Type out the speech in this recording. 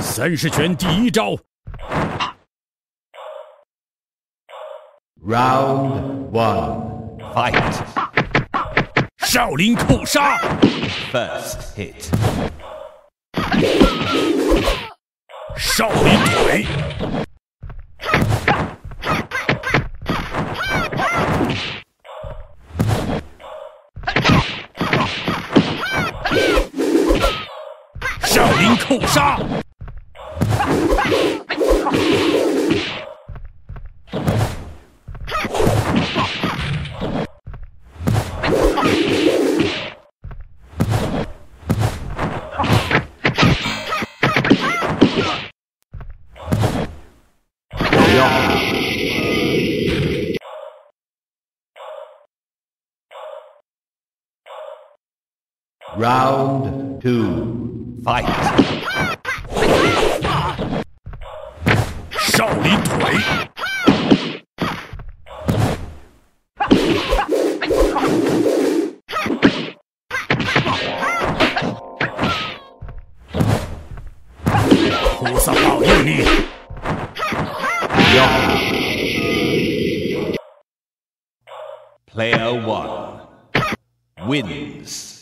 三十拳第一招，Round One Fight，少林扣杀，First Hit，少林腿，少林扣杀。Round two, fight. 少林腿，菩萨保佑你。Player one wins.